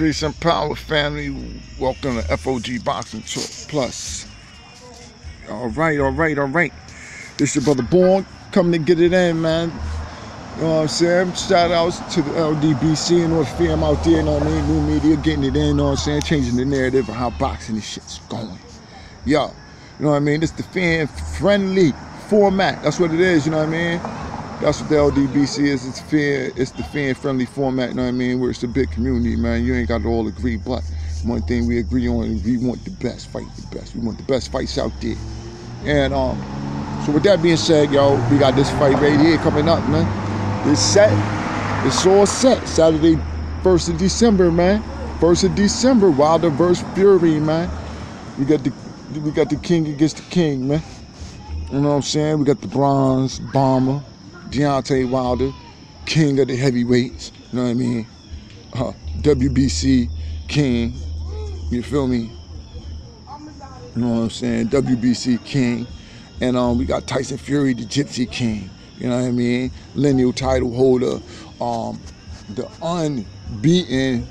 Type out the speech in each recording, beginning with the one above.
Peace and power, family. Welcome to FOG Boxing Talk Plus. All right, all right, all right. This your brother Born coming to get it in, man. You know what I'm saying? Shout outs to the LDBC and the fam out there, you know what I mean? New media getting it in, you know what I'm saying? Changing the narrative of how boxing this shit's going. Yo, you know what I mean? It's the fan friendly format. That's what it is, you know what I mean? That's what the LDBC is. It's fan. It's the fan-friendly format. You know what I mean? Where it's a big community, man. You ain't got to all agree, but one thing we agree on is we want the best. Fight the best. We want the best fights out there. And um, so with that being said, yo, we got this fight right here coming up, man. It's set. It's all set. Saturday, first of December, man. First of December, Wilder versus Fury, man. We got the we got the king against the king, man. You know what I'm saying? We got the bronze bomber. Deontay Wilder, king of the heavyweights. You know what I mean? Uh, WBC king. You feel me? You know what I'm saying? WBC king. And um, we got Tyson Fury, the Gypsy King. You know what I mean? Lineal title holder. Um, the unbeaten,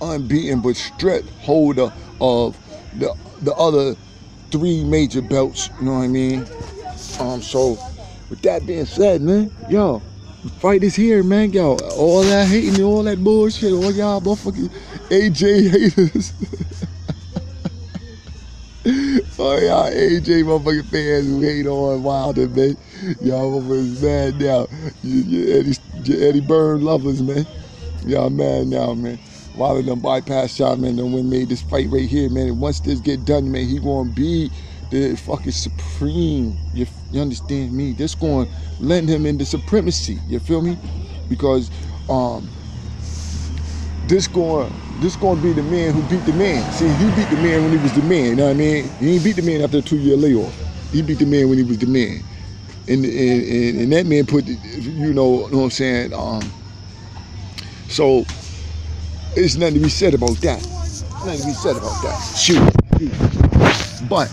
unbeaten but stripped holder of the the other three major belts. You know what I mean? Um, so with that being said, man, yo, the fight is here, man. Yo, all that hating all that bullshit, all y'all motherfucking AJ haters. oh, y'all AJ motherfucking fans who hate on Wilder, man. Y'all motherfuckers mad now. You, you Eddie, you Eddie Hearn lovers, man. Y'all mad now, man. Wilder done bypass y'all, man. Done when made this fight right here, man. And once this get done, man, he gonna be the fucking supreme. You, you understand me? This going lend him into supremacy. You feel me? Because um, this going this going to be the man who beat the man. See, he beat the man when he was the man. You know what I mean? He ain't beat the man after a two year layoff. He beat the man when he was the man. And and, and, and that man put, you know, know what I'm saying? Um, so it's nothing to be said about that. Nothing to be said about that. Shoot. But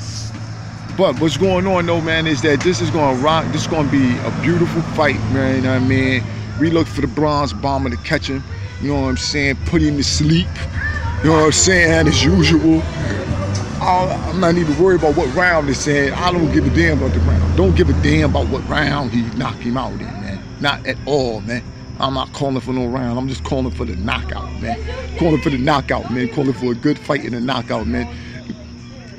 but what's going on though, man, is that this is gonna rock. This is gonna be a beautiful fight, man. You know what I mean? We look for the bronze bomber to catch him. You know what I'm saying? Put him to sleep. You know what I'm saying? As usual. I'm not even worried about what round they're saying. I don't give a damn about the round. Don't give a damn about what round he knocked him out in, man. Not at all, man. I'm not calling for no round. I'm just calling for the knockout, man. Calling for the knockout, man. Calling for a good fight and a knockout, man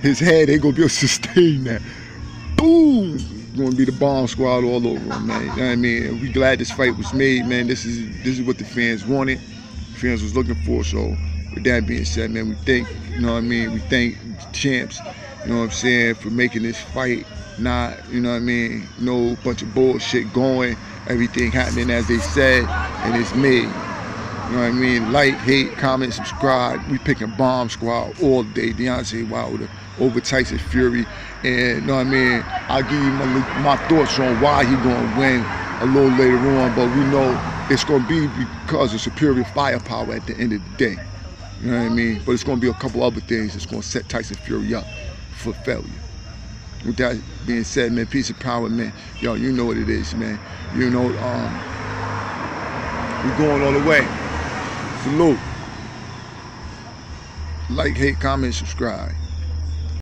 his head ain't gonna be able to sustain that. Boom! Gonna be the bomb squad all over him, man. You know what I mean? We glad this fight was made, man. This is this is what the fans wanted. The fans was looking for. So with that being said, man, we thank, you know what I mean? We thank champs, you know what I'm saying, for making this fight not, you know what I mean, no bunch of bullshit going, everything happening as they said, and it's made. You know what I mean? Like, hate, comment, subscribe. We picking Bomb Squad all day. Deontay Wilder over Tyson Fury. And you know what I mean? I'll give you my, my thoughts on why he gonna win a little later on, but we know it's gonna be because of superior firepower at the end of the day. You know what I mean? But it's gonna be a couple other things that's gonna set Tyson Fury up for failure. With that being said, man, peace and power, man. Yo, you know what it is, man. You know, um, we're going all the way. Salute. Like, hate, comment, subscribe.